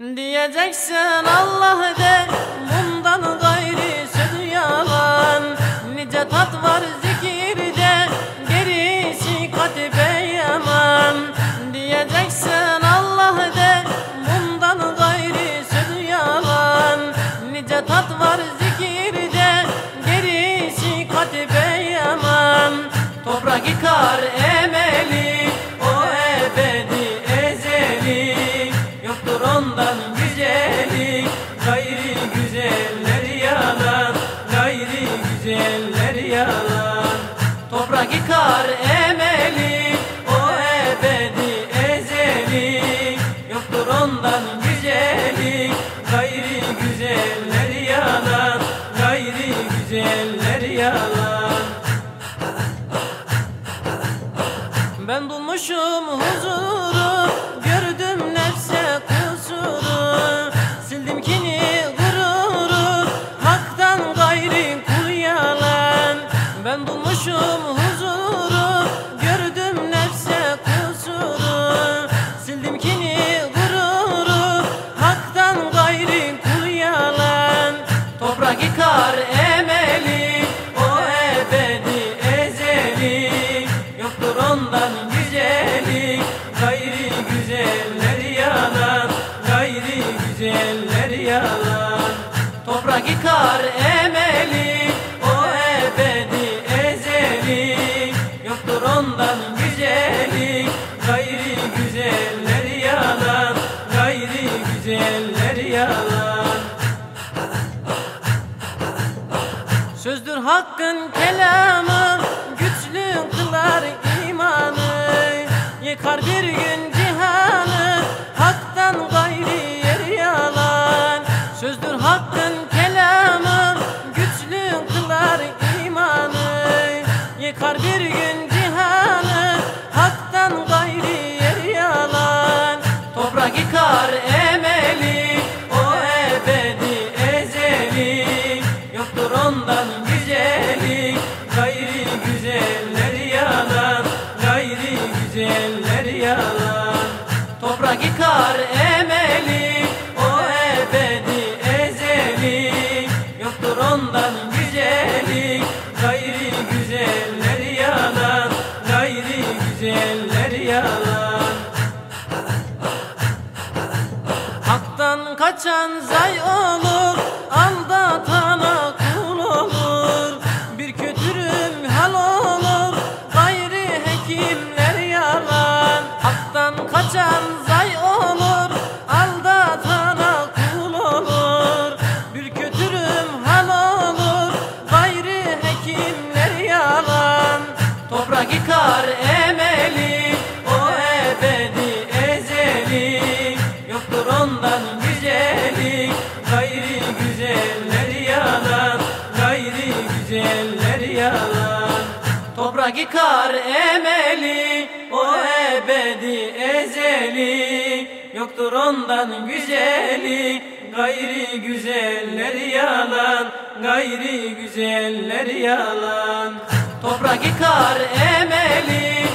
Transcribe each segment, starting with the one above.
Diyeceksin Allah de hakkın kelamı. çıkar emeli O ebedi ezeli. Yoktur ondan güzeli Gayri güzeller yalan Gayri güzeller yalan. Toprak yıkar emeli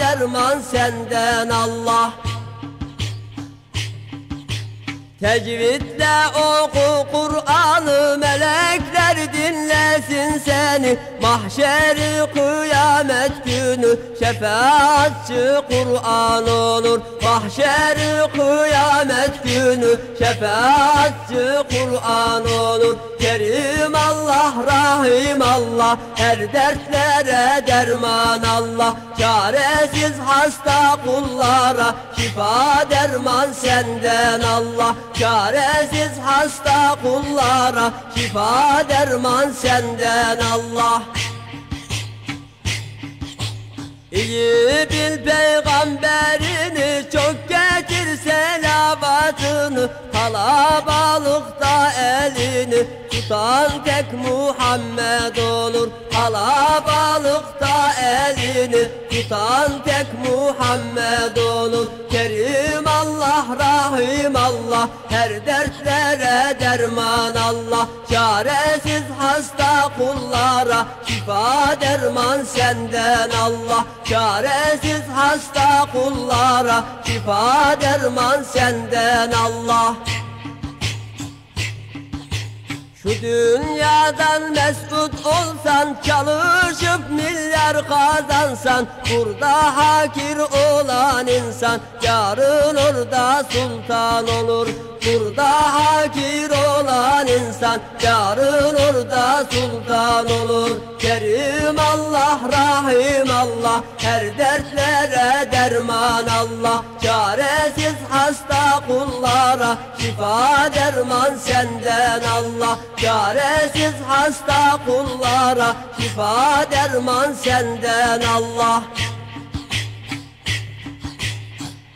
derman senden Allah. Tecvidle oku Kur'an'ı melekler dinlesin seni. Mahşeri kıyamet günü şefaatçi Kur'an olur Mahşeri kıyamet günü şefaatçi Kur'an olur Kerim Allah Rahim Allah her dertlere derman Allah. Çaresiz hasta kullara şifa derman senden Allah. Çaresiz hasta kullara şifa derman senden Allah İyi bil peygamberini çok getir selavatını Kalabalıkta elini tutan tek Muhammed olur. Kalabalıkta elini tutan tek Muhammed olur. Kerim Allah Rahim Allah her dertlere derman Allah. Çaresiz hasta kullara şifa derman senden Allah. Çaresiz hasta kullara şifa derman senden Allah şu dünyadan mesut olsan Çalışıp milyar kazansan Burada hakir olan insan Yarın orada sultan olur. Burada hakir olan insan Yarın orada sultan olur. Kerim Allah Rahim Allah Her dertlere derman Allah. Çaresiz hasta kullara Şifa derman senden Allah Çaresiz hasta kullara Şifa derman senden Allah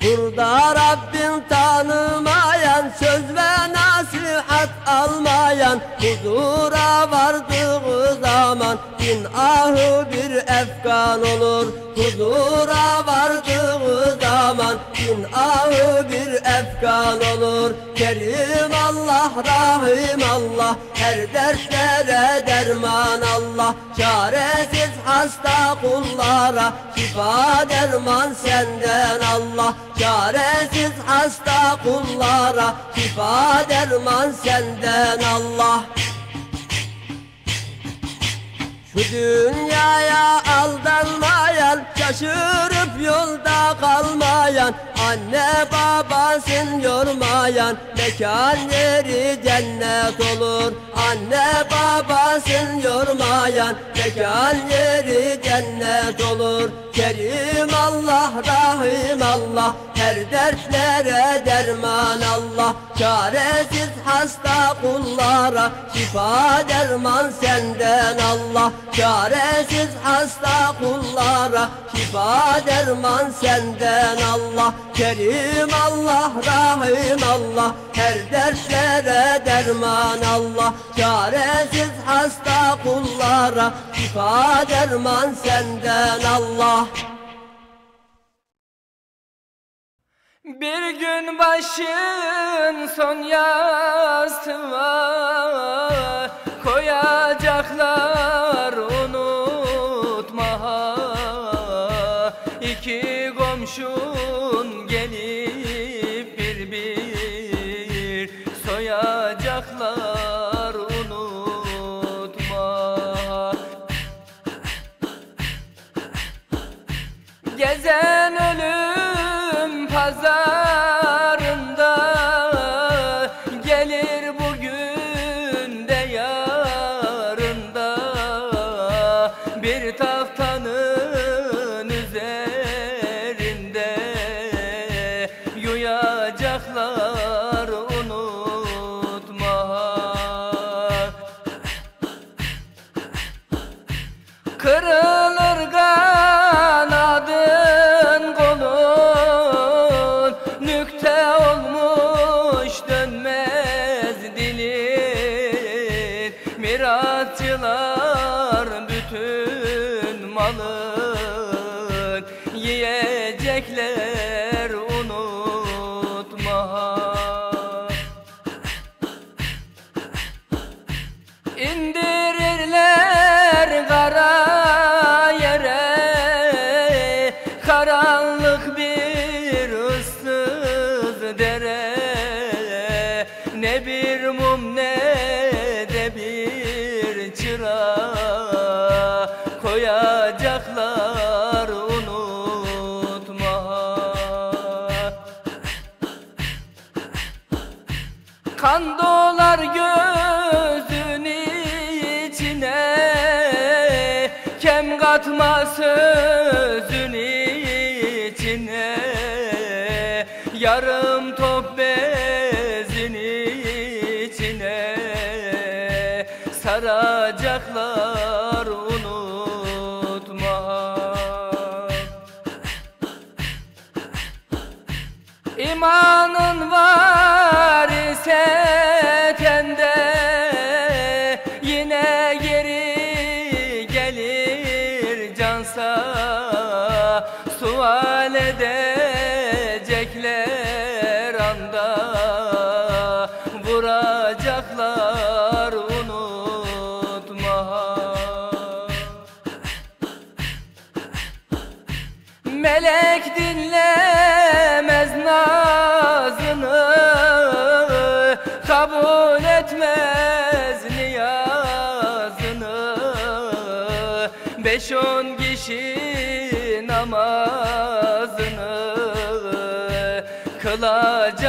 Burada Rabbin tanımayan Söz ve nasihat almayan Huzura vardığı zaman Bin ahı bir efkan olur. Huzura vardığı zaman Bin ahı bir efkan olur. Kerim Allah Rahim Allah Her dertlere derman Allah. Çaresiz hasta kullara Şifa derman senden Allah Çaresiz hasta kullara Şifa derman senden Allah. Şu dünyaya aldanmayan Şaşırıp yolda kalmayan Anne babasın yormayan Mekan yeri cennet olur. Anne babasın yormayan Mekan yeri cennet olur. Kerim Allah Rahim Allah Her dertlere derman Allah. Çaresiz hasta kullara Şifa derman senden Allah. Çaresiz hasta kullara Şifa derman senden Allah Kerim Allah Rahim Allah. Her dertlere derman Allah. Çaresiz hasta kullara Şifa derman senden Allah. Bir gün başın son yastığa koyacaklar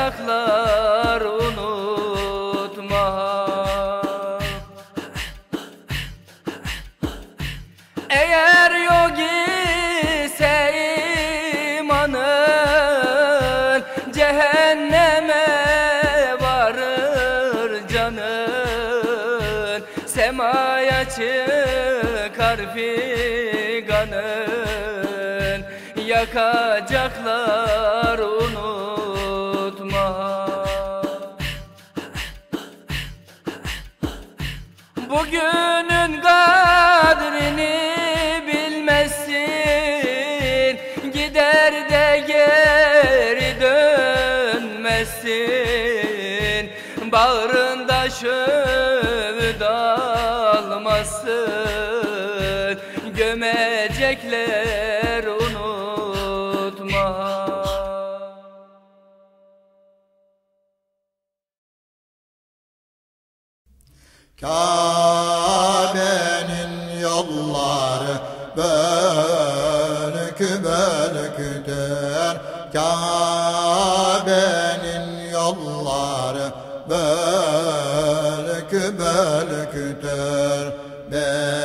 Kılacaklar unutma. Eğer yok ise imanın Cehenneme varır canın. Semaya çıkar figanın Yakacaklar Şövü dalmasın. Gömecekler unutma. Kabe'nin yolları bölük bölüktür Kabe'nin Bölük bölüktür benim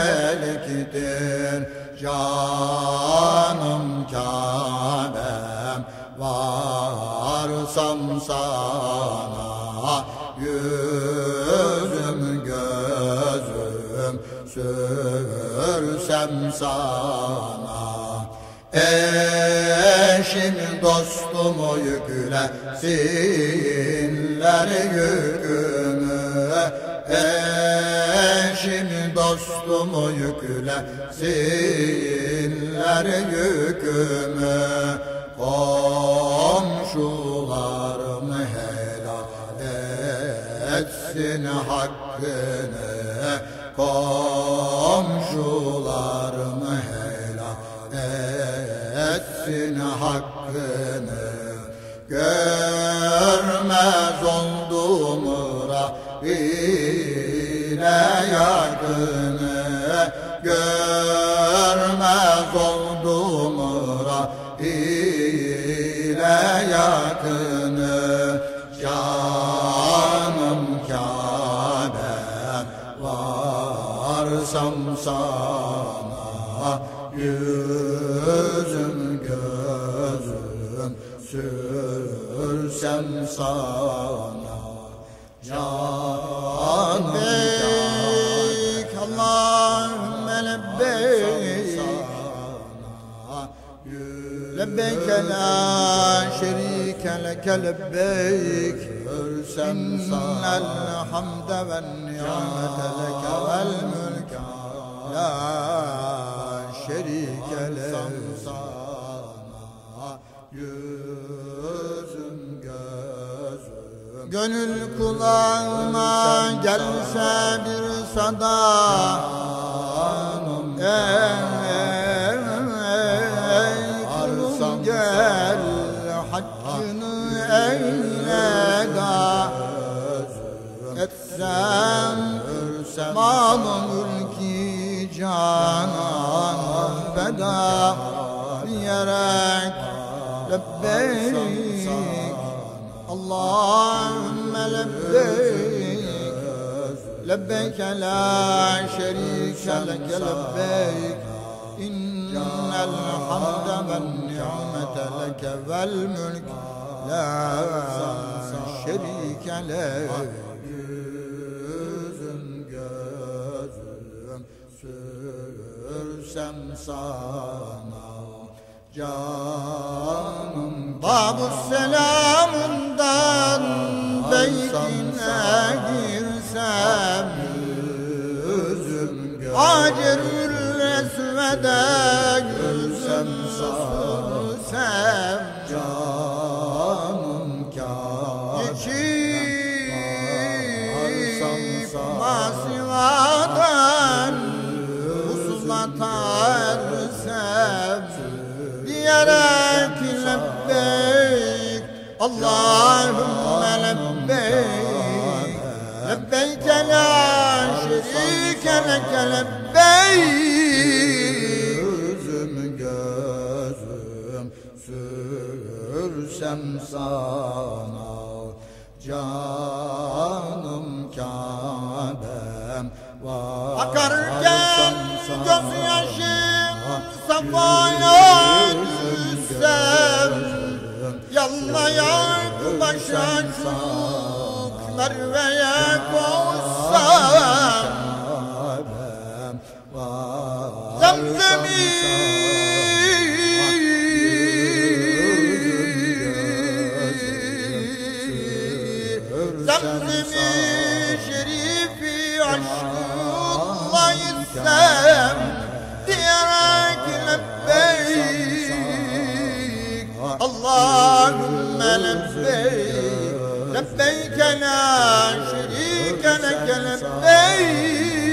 gölgeliktir Canım Kabe'm varsam sana Yüzüm gözüm sürsem sana. Eşim dostumu yüklesinler yükümü Eşim dostumu yüklesinler yükümü. Komşularım helal etsin hakkını. Komşularım helal etsin hakkını. Görmez oldum ile yakını Görmez oldum ile yakını. Canım Kabe varsam sana Yüzüm gözüm sürsem sana شريك لك لبيك إن الحمد والنعمة لك والملك لا شريك لك Yüzüm gözüm Gönül kulağıma gelse bir sada Ey, eyle da Etsem malım mülki canan feda diyerek lebbeyk Allahümme lebbeyk. Lebbeyk la şerike leke lebbeyk. İnnel hamde ven ni'mete leke vel mülk la şerike lek Yüzüm gözüm sürsem sana Canım. Babu selamından beytine girsem Yüzüm gözüm Hacerül esvede gülsem sürsem Allahümme lebbeyk. Lebbeyk la şerike leke lebbeyk. Gözüm gözüm sürsem sana Canım Kabe'm Akarken varsam gözyaşım safaya düşsem Yanlayak başa çok. Merve'ye kovsam لبيك لبيك لا شريك لك لبيك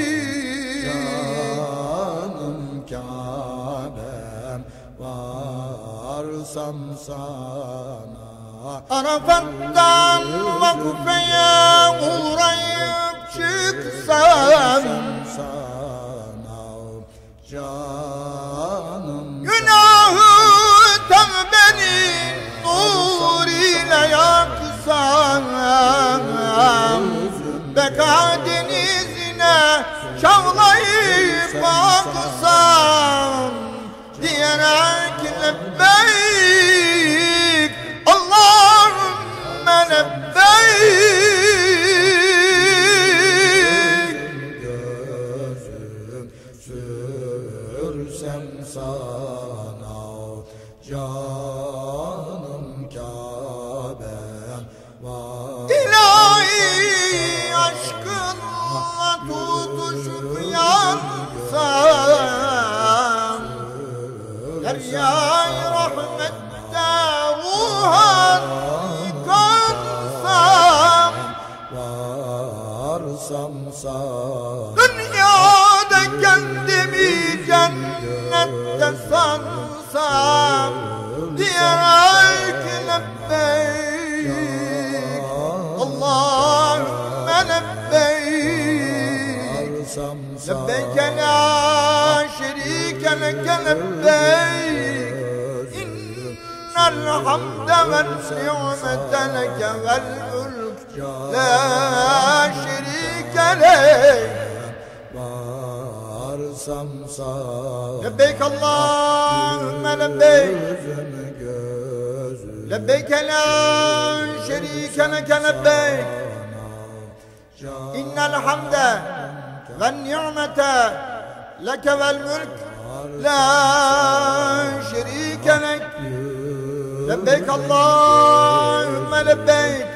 Canım Kabe'm varsam sana Arafat'tan vakfeye uğrayıp çıksam sana canım ile yaksam Beka denizine çağlayıp aksam Diyerek lebbeyk varsam sana Dünyada kendimi cennette sansam Diyerek lebbeyk Allahümme lebbeyk varsam لبيك لا شريك لك لبيك إن الحمد والنعمة لك والملك لا شريك لك varsam sana لبيك اللهم لبيك gözüm gözüm لبيك لا شريك لك لبيك إن الحمد والنعمة لك والملك لا شريك لك لبيك اللهم لبيك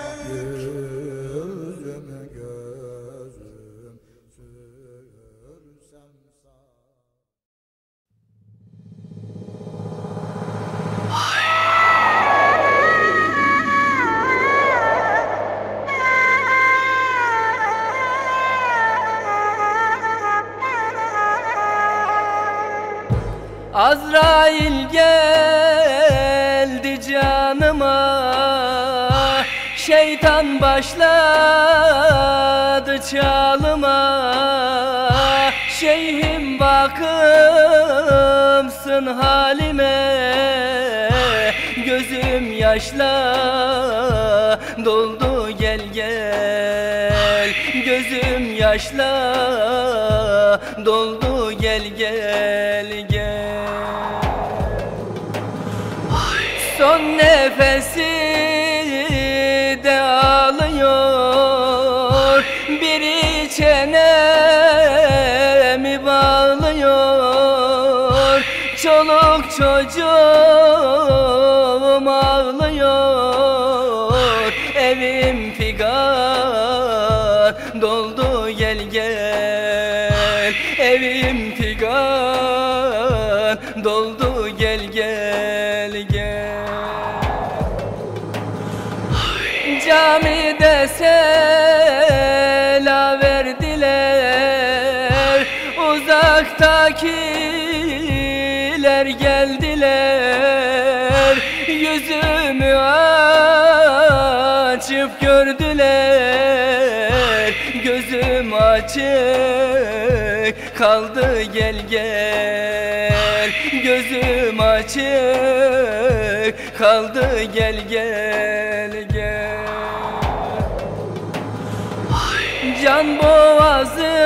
Çalıma Şeyhim bakımsın halime. Gözüm yaşla doldu gel gel. Gözüm yaşla doldu gel gel gel. Son nefesi çocuğum ağlıyor. Evim figan doldu gel gel. Evim figan doldu gel gel gel. Camide sela verdiler. Uzaktakiler geldiler Yüzümü açıp gördüler. Gözüm açık kaldı gel gel. Gözüm açık kaldı gel gel gel. Can boğazımda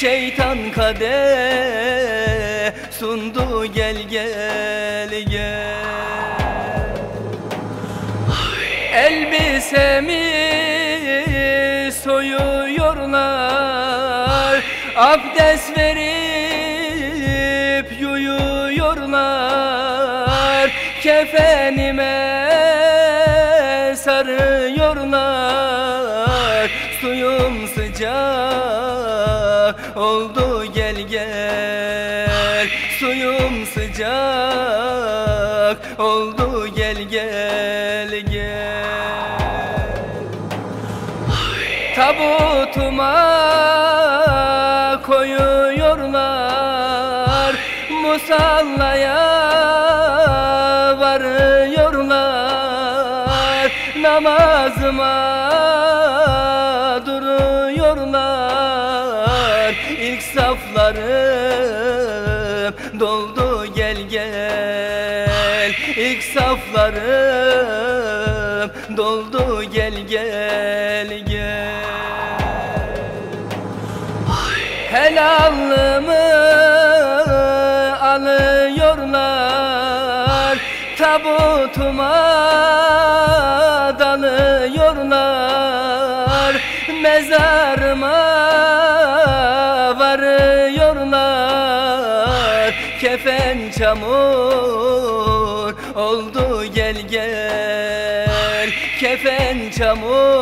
Şeytan kadeh sundu gel gel gel. Elbisemi soyuyorlar Abdest verip yuyuyorlar. Kefenime sarıyorlar Suyum sıcak Sıcak oldu gel gel gel. Tabutuma koyuyorlar. Musallaya varıyorlar. Namazıma duruyorlar. İlk saflarım doldu saflarım doldu gel gel amor.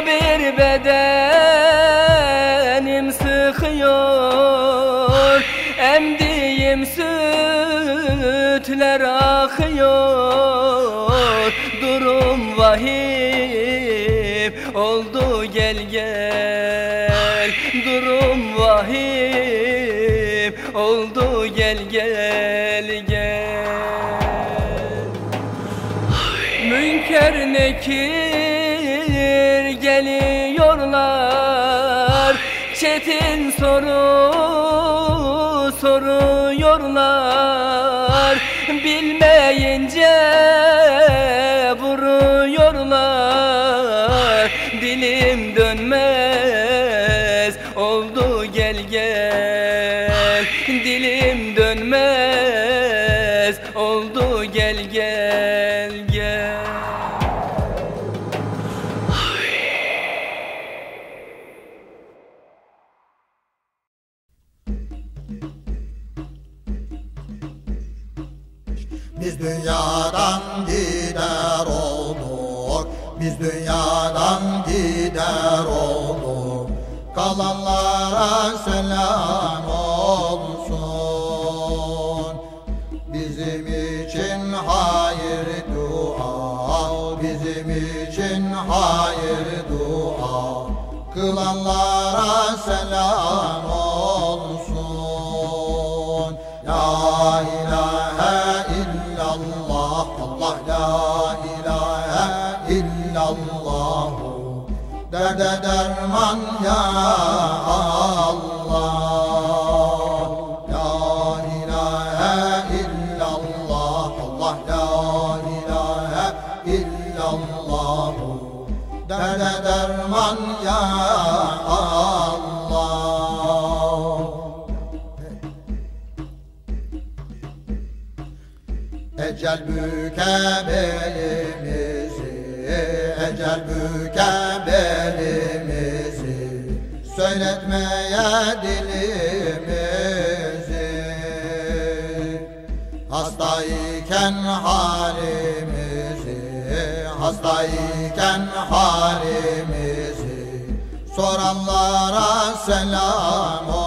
Kabir bedenim sıkıyor. Emdiğim sütler akıyor. Durum vahim. Oldu gel gel. Durum vahim. Oldu gel gel gel. Münker nekir Çetin soru soruyorlar. Bilmeyince vuruyorlar. Dilim dönmez dünyadan gider olduk Kalanlara selam derman ya Allah. La ilahe illallah Allah la ilahe illallah. Derde derman ya Allah. Ecel büke Söyletmeye dilimizi Hastayken halimizi Hastayken halimizi Soranlara selam olsun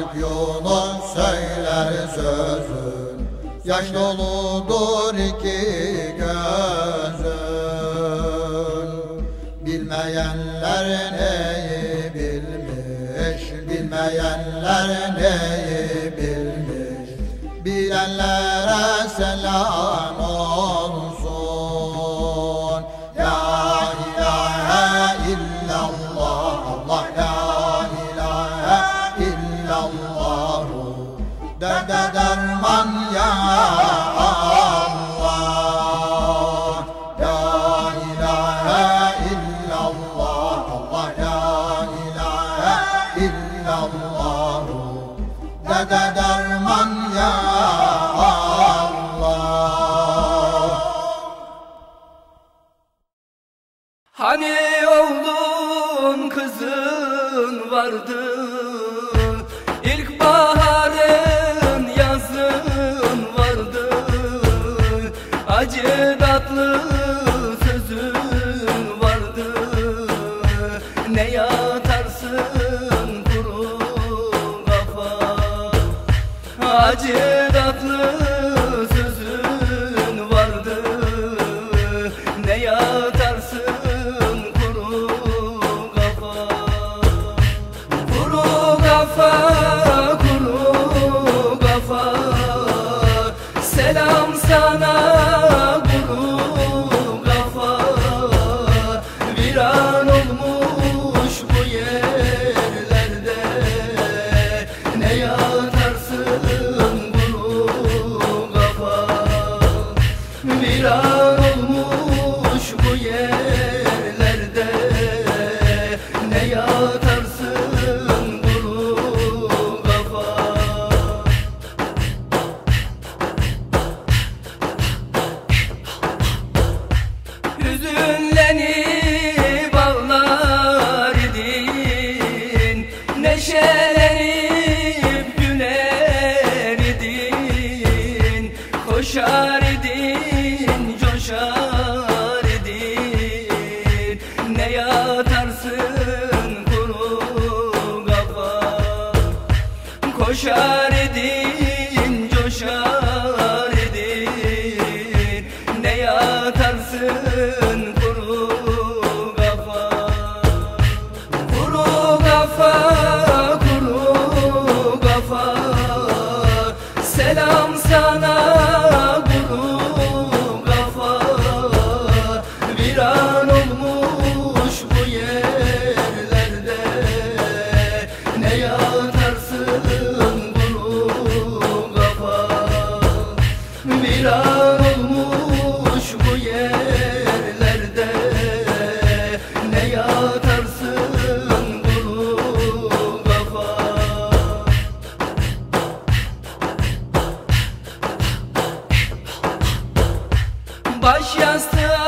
Aşık Yunan söyler sözün. Yaş doludur iki göz Taş yastığı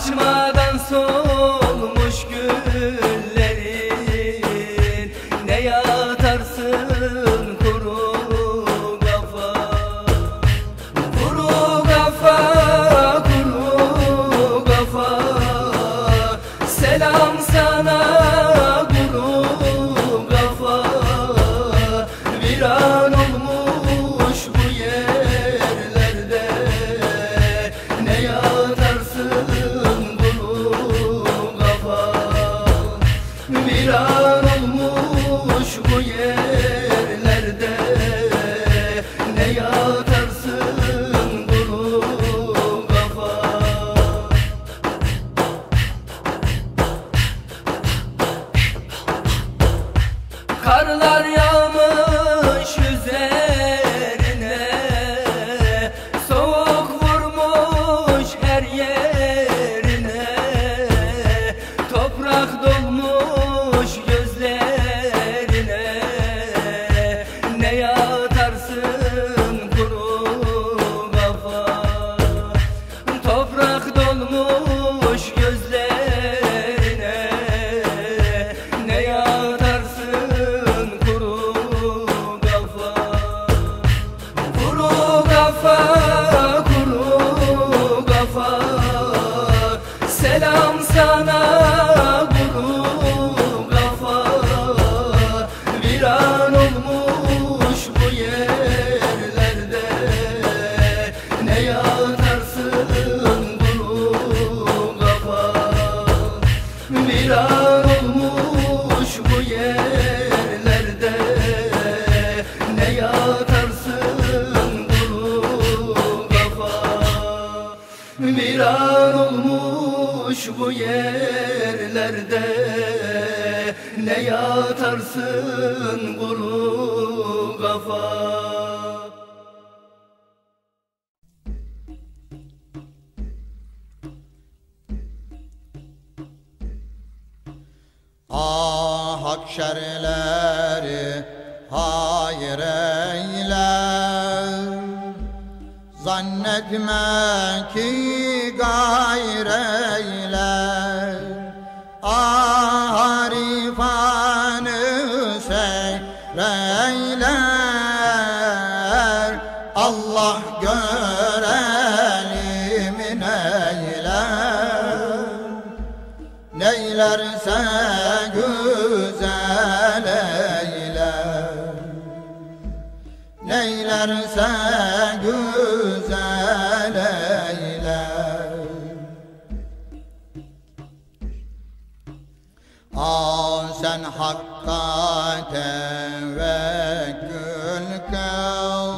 açmadan sonra Viran olmuş bu yerlerde Ne yatarsın kuru kafa? Ah hak şerleri hayret etme ki gayreyler Ah harifanı seyreyler Allah görelim neyler Neylerse güzel eyler Neylerse Hakka tevekkül kıl.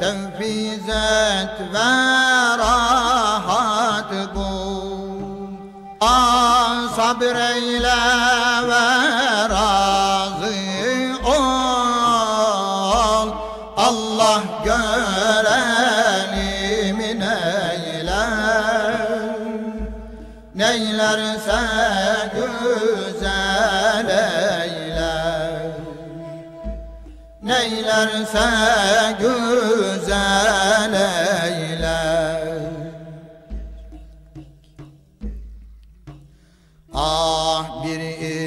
Tevfiz et ve rahat bul. Ah sabreyle Neylerse güzel eyler Ah bir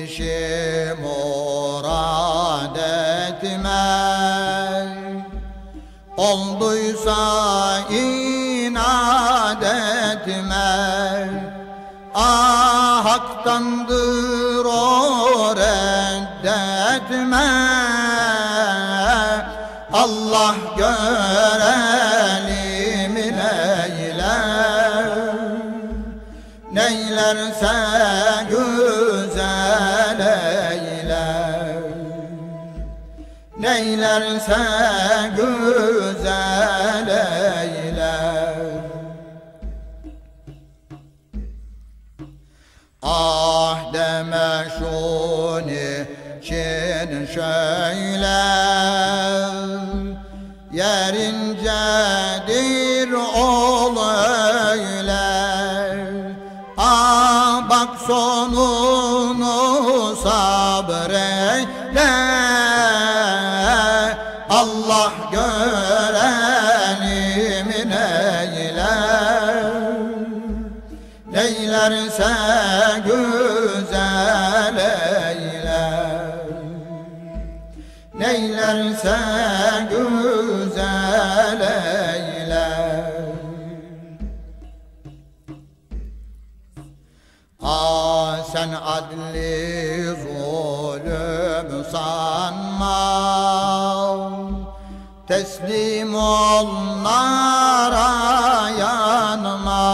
işi murad etme Olduysa inat etme Ah haktandır Allah görelimin eyler Neylerse güzel eyler. Neylerse güzel eyler. Ah deme şun için şöyle sen adli zulüm sanma Teslim onlara yanma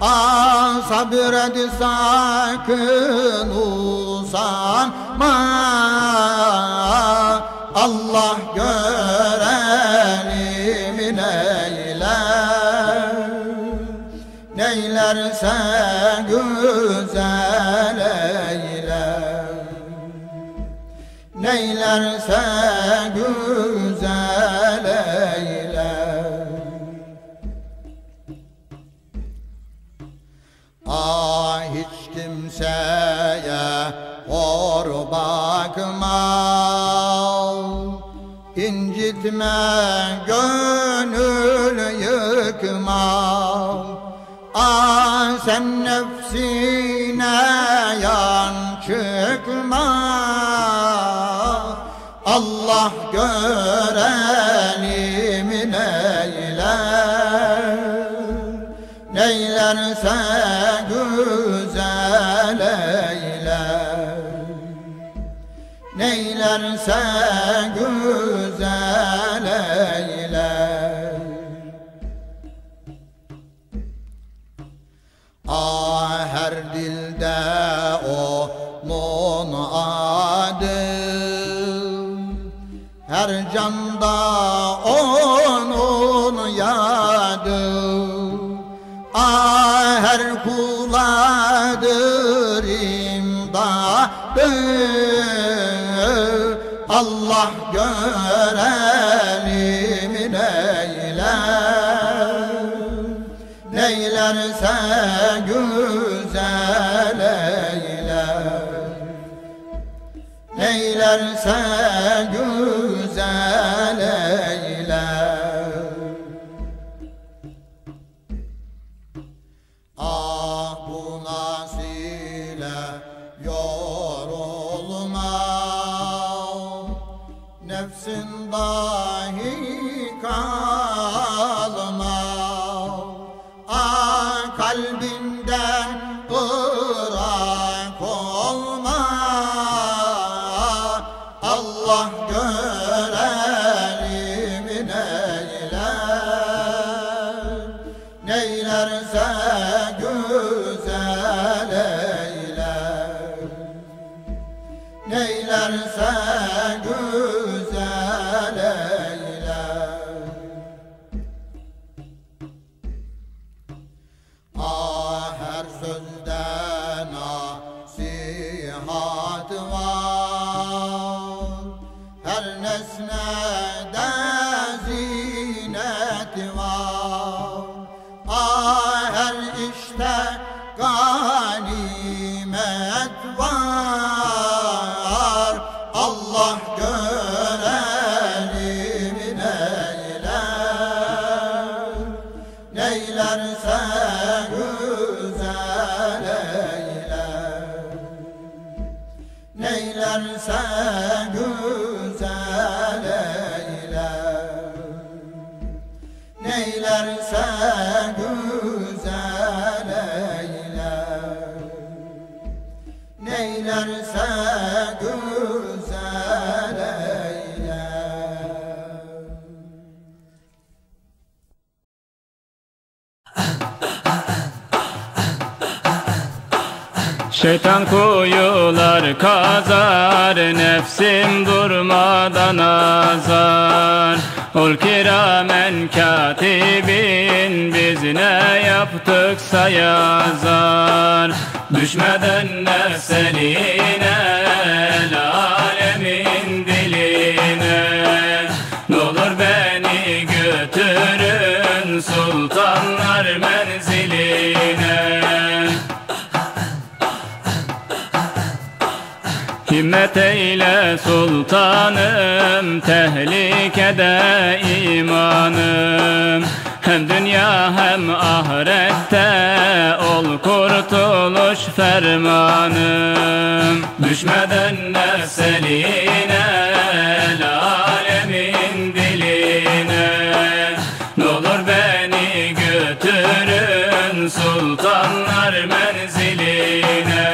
Ah sabret sakın usanma Allah görenimin Neylerse güzel eyler Ah hiç kimseye hor bakma. İncitme gönül yıkma. Ah sen nefsine yan Neylerse güzel eyler. Neylerse güzel Allah kurtuluş fermanım. Düşmeden nefseline El alemin diline. N'olur beni götürün Sultanlar menziline.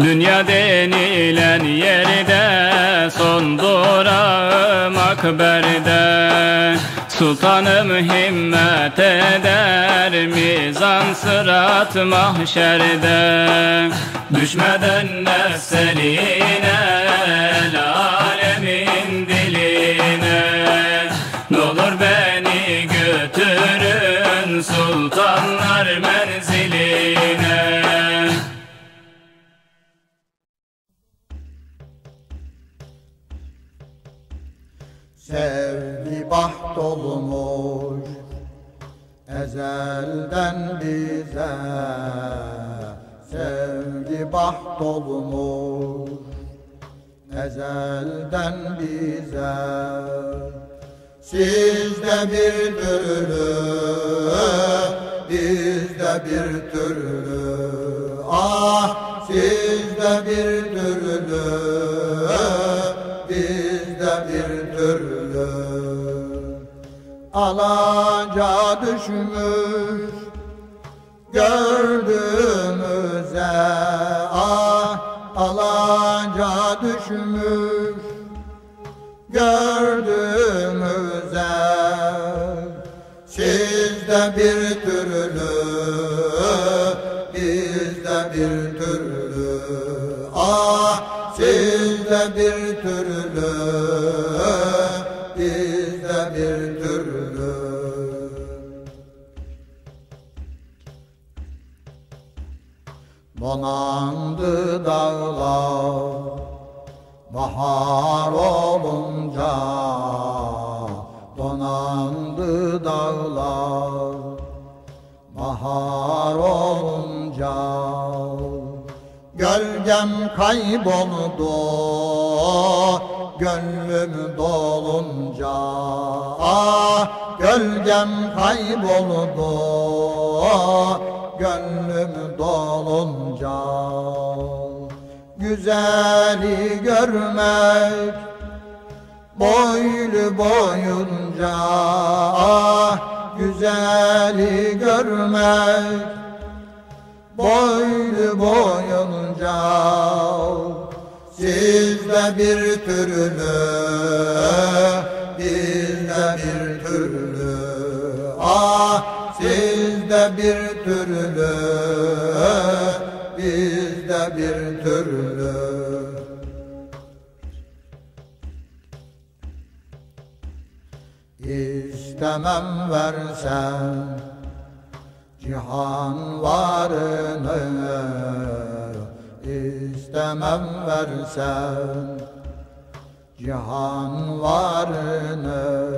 Dünya denilen yerde son durağım akberde Sultanım himmet eder mizan sırat mahşerde. Düşmeden nefseline Sevgi baht olmuş. Ezelden bize Sevgi baht olmuş. Ezelden bize Sizde bir türlü, bizde bir türlü. Ah sizde bir türlü, bizde bir türlü Alaca düşmüş gördüğümüze Ah alaca düşmüş gördüğümüze Sizde bir türlü, bizde bir türlü. Ah sizde bir türlü, Donandı dağlar Bahar olunca donandı dağlar Bahar olunca gölgem kayboldu Gönlüm dolunca gölgem kayboldu Gönlüm dolunca. Güzeli görmek boylu boyunca. Ah güzeli görmek boylu boyunca. Sizde bir türlü bizde bir türlü. Ah sizde bir türlü bizde bir türlü. İstemem versen cihan varını İstemem versen cihan varını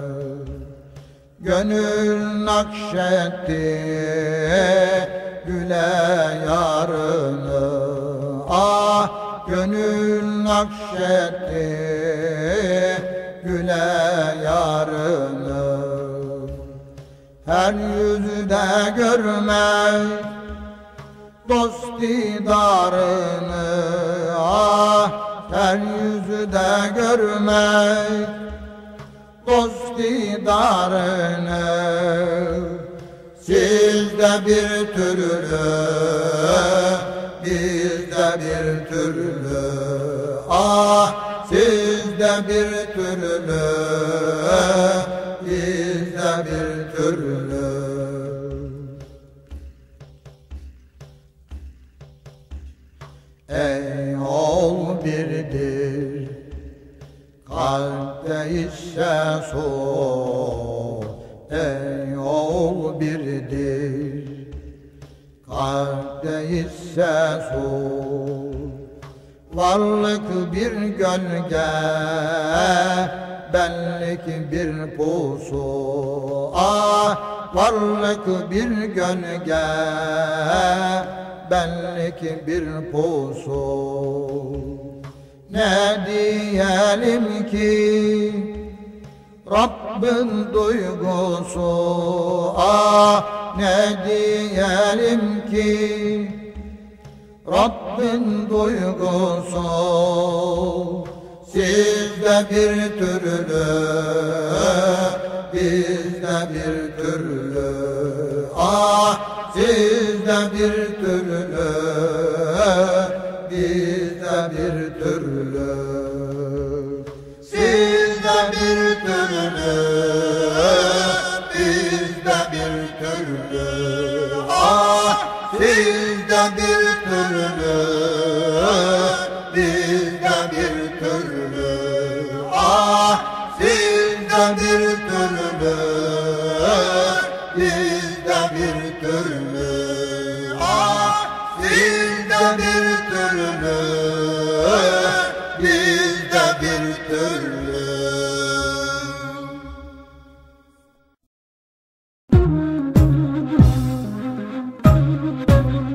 Gönül nakşetti güle yarını. Ah gönül nakşetti güle yarını. Her yüzde görmek dost didarını Ah her yüzde görmek dost didarını Sizde bir türlü bizde bir türlü. Ah sizde bir türlü ise su Ey ol birdir. Kalpte ise su Varlık bir gölge Benlik bir pusu. Ah varlık bir gölge Benlik bir pusu Ne diyelim ki Rabbin duygusu Ah ne diyelim ki Rabbin duygusu Sizde bir türlü Bizde bir türlü Ah sizde bir türlü bir türlü Bizde bir türlü. Ah sizde bir türlü Bizde bir türlü. Ah sizde bir türlü Bizde bir türlü. Rüyamda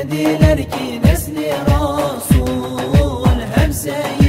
Dediler ki nesli Rasul Hem seyittir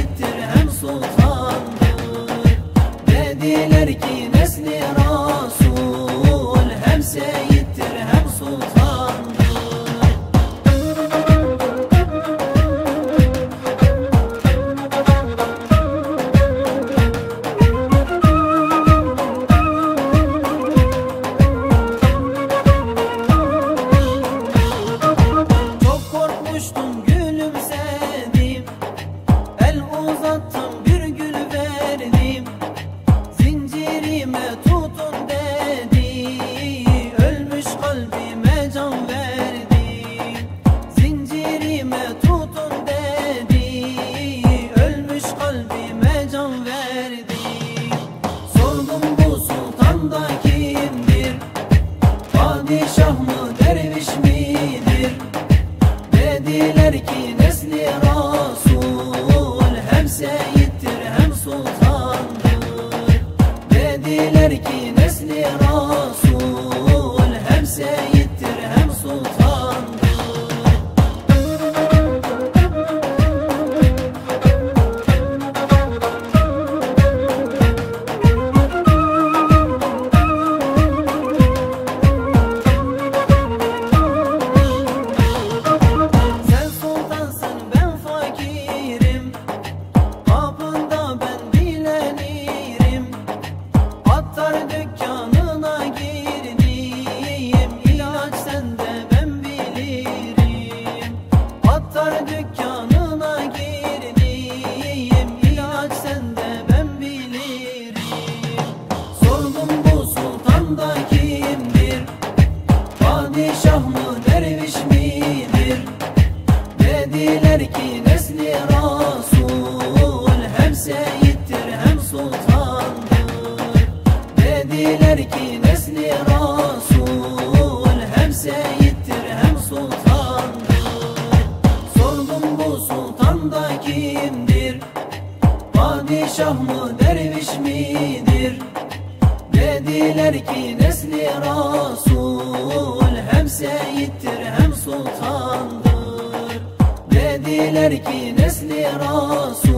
Dediler ki nesli Rasul Hem seyittir hem sultandır. Dediler ki nesli Rasul Hem seyittir hem sultandır. Sordum bu sultan da kimdir? Padişah mı derviş midir? Dediler ki nesli يركي نسلي راسو